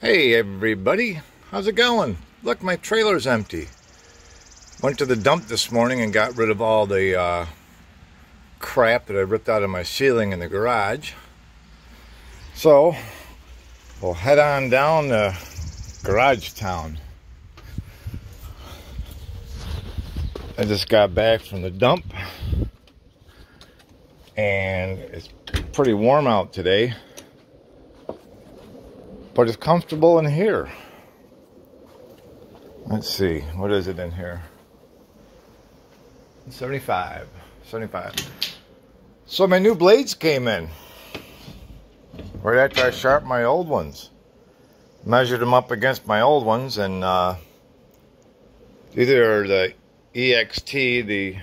Hey everybody, how's it going? Look, my trailer's empty. Went to the dump this morning and got rid of all the uh, crap that I ripped out of my ceiling in the garage. So, we'll head on down to Garage Town. I just got back from the dump and it's pretty warm out today but it's comfortable in here. Let's see, what is it in here? 75, 75. So my new blades came in. Right after I sharpened my old ones. Measured them up against my old ones and uh, either the EXT, the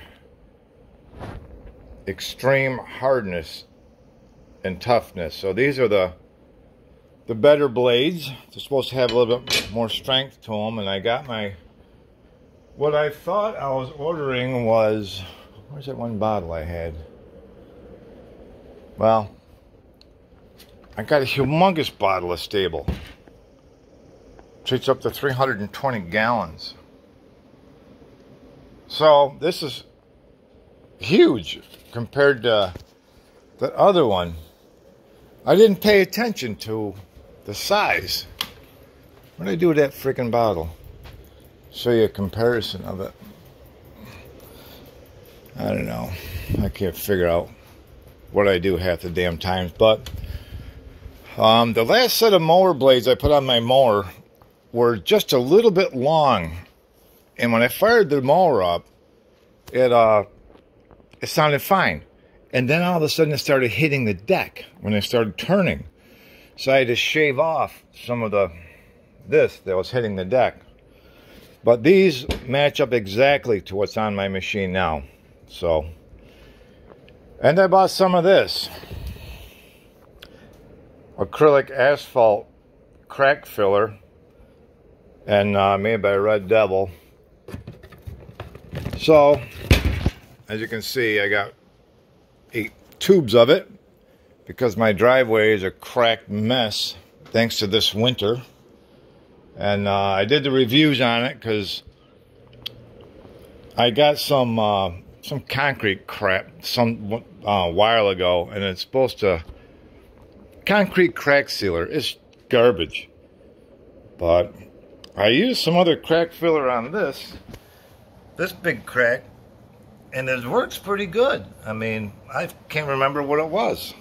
extreme hardness and toughness. So these are the the better blades. They're supposed to have a little bit more strength to them. And I got my, what I thought I was ordering was, where's that one bottle I had? Well, I got a humongous bottle of Sta-Bil. Treats up to 320 gallons. So this is huge compared to the other one. I didn't pay attention to the size. What did I do with that freaking bottle? Show you a comparison of it. I don't know. I can't figure out what I do half the damn times. But um, the last set of mower blades I put on my mower were just a little bit long. And when I fired the mower up, it uh, it sounded fine. And then all of a sudden it started hitting the deck when it started turning. So I had to shave off some of the this that was hitting the deck. But these match up exactly to what's on my machine now. So, and I bought some of this. Acrylic asphalt crack filler and uh, made by Red Devil. So, as you can see, I got eight tubes of it because my driveway is a cracked mess thanks to this winter. And uh, I did the reviews on it because I got some uh, some concrete crap some uh, while ago, and it's supposed to concrete crack sealer. It's garbage, but I used some other crack filler on this this big crack, and it works pretty good. I mean, I can't remember what it was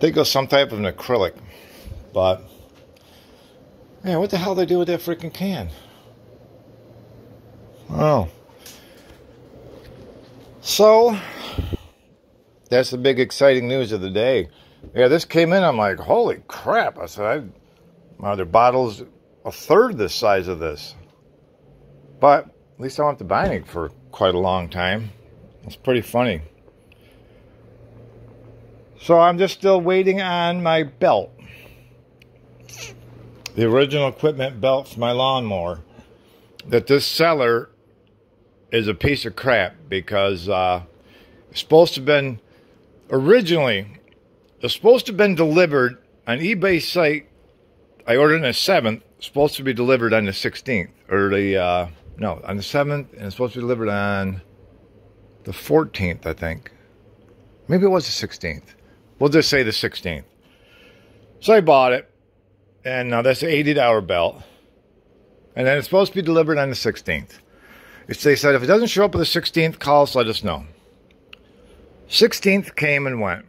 think it was some type of an acrylic. But, man, what the hell they do with that freaking can? Oh. So, that's the big exciting news of the day. Yeah, this came in, I'm like, holy crap. I said, I, well, their bottle's a third the size of this. But at least I won't have to buy any for quite a long time. It's pretty funny. So I'm just still waiting on my belt. The original equipment belt for my lawnmower. That this seller is a piece of crap because uh, it's supposed to have been originally it's supposed to have been delivered on eBay site. I ordered on the seventh. Supposed to be delivered on the 16th or the uh, no on the 7th and it's supposed to be delivered on the 14th, I think. Maybe it was the 16th. We'll just say the 16th. So I bought it, and now that's an $80 belt. And then it's supposed to be delivered on the 16th. It's, they said if it doesn't show up on the 16th, call us, let us know. 16th came and went.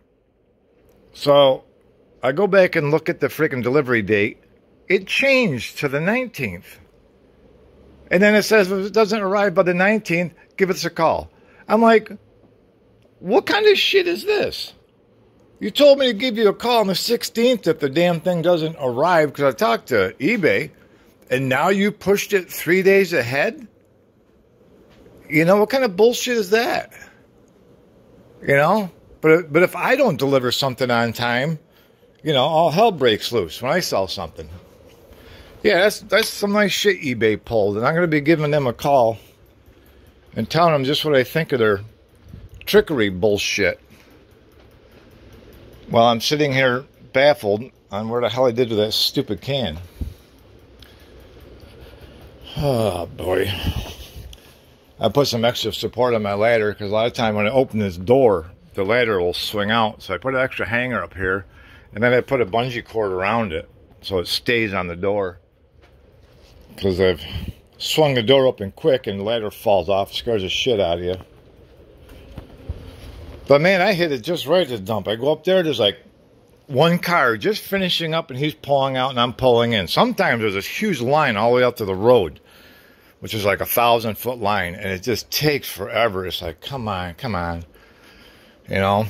So I go back and look at the freaking delivery date. It changed to the 19th. And then it says if it doesn't arrive by the 19th, give us a call. I'm like, what kind of shit is this? You told me to give you a call on the 16th if the damn thing doesn't arrive because I talked to eBay and now you pushed it three days ahead? You know, what kind of bullshit is that? You know? But, but if I don't deliver something on time, you know, all hell breaks loose when I sell something. Yeah, that's that's some nice shit eBay pulled, and I'm gonna be giving them a call and telling them just what I think of their trickery bullshit. While I'm sitting here baffled on where the hell I did with that stupid can. Oh boy. I put some extra support on my ladder because a lot of time when I open this door, the ladder will swing out. So I put an extra hanger up here and then I put a bungee cord around it so it stays on the door. Because I've swung the door open quick and the ladder falls off, scares the shit out of you. But man, I hit it just right at the dump. I go up there, there's like one car just finishing up and he's pulling out and I'm pulling in. Sometimes there's this huge line all the way up to the road, which is like a thousand foot line, and it just takes forever. It's like, come on, come on. You know?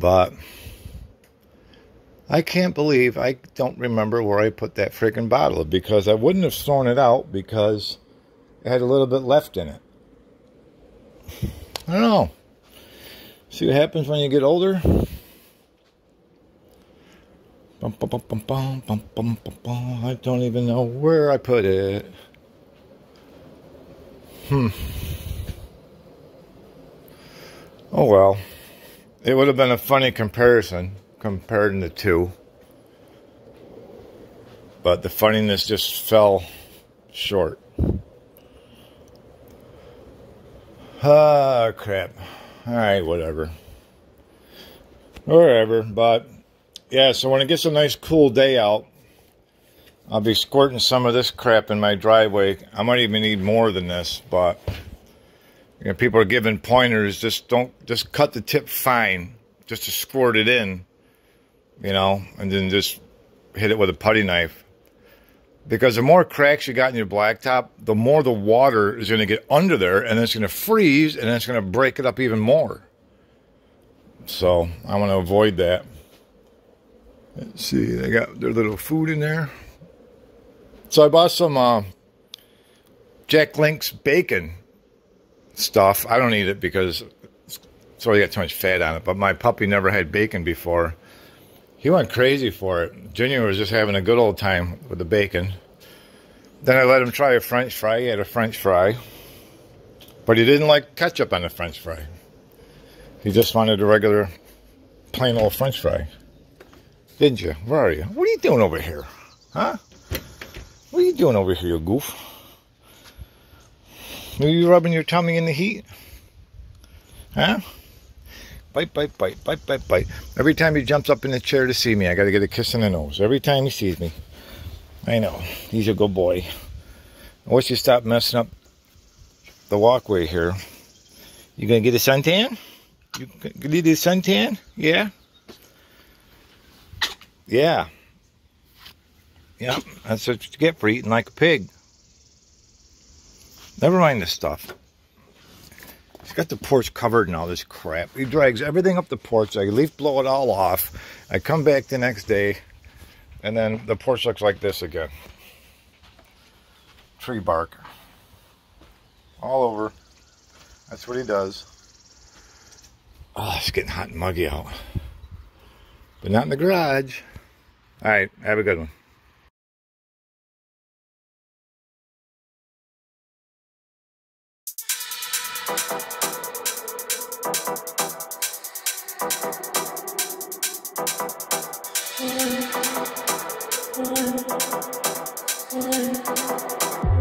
But I can't believe I don't remember where I put that freaking bottle because I wouldn't have thrown it out because it had a little bit left in it. I don't know. See what happens when you get older? I don't even know where I put it. Hmm. Oh well. It would have been a funny comparison comparing the two. But the funniness just fell short. Ah, crap. Alright, whatever. Whatever, but yeah, so when it gets a nice cool day out, I'll be squirting some of this crap in my driveway. I might even need more than this, but you know, people are giving pointers. Just don't, just cut the tip fine, just to squirt it in, you know, and then just hit it with a putty knife. Because the more cracks you got in your blacktop, the more the water is going to get under there, and it's going to freeze, and it's going to break it up even more. So I want to avoid that. Let's see, they got their little food in there. So I bought some uh, Jack Link's bacon stuff. I don't eat it because it's already got too much fat on it. But my puppy never had bacon before. He went crazy for it. Junior was just having a good old time with the bacon. Then I let him try a French fry. He had a French fry. But he didn't like ketchup on the French fry. He just wanted a regular plain old French fry. Didn't you? Where are you? What are you doing over here? Huh? What are you doing over here, you goof? Are you rubbing your tummy in the heat? Huh? Bite, bite, bite, bite, bite, bite. Every time he jumps up in the chair to see me, I got to get a kiss in the nose. Every time he sees me. I know. He's a good boy. I wish you stop messing up the walkway here. You gonna get a suntan? You get a suntan? Yeah? Yeah. Yep, that's what you get for eating like a pig. Never mind this stuff. He's got the porch covered in all this crap. He drags everything up the porch. I leaf blow it all off. I come back the next day, and then the porch looks like this again. Tree bark. All over. That's what he does. Oh, it's getting hot and muggy out. But not in the garage. All right. Have a good one. Mm-hmm.